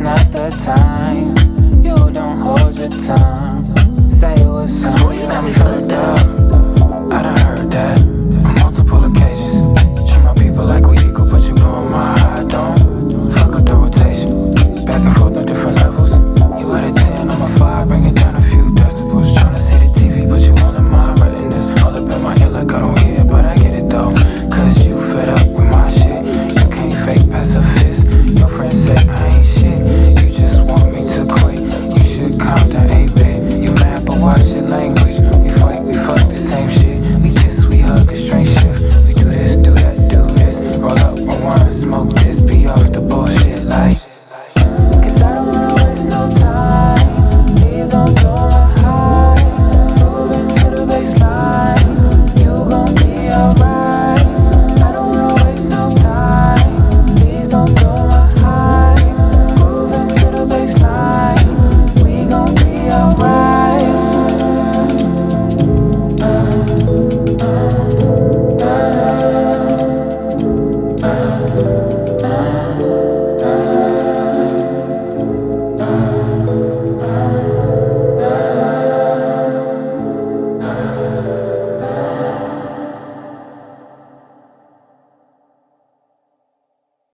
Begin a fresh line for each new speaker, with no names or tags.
not the time. You don't hold your tongue.